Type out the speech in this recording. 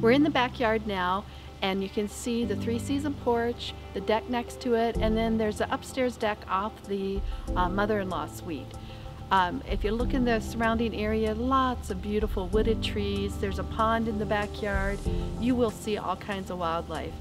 We're in the backyard now and you can see the three season porch, the deck next to it, and then there's an upstairs deck off the uh, mother-in-law suite. Um, if you look in the surrounding area, lots of beautiful wooded trees. There's a pond in the backyard. You will see all kinds of wildlife.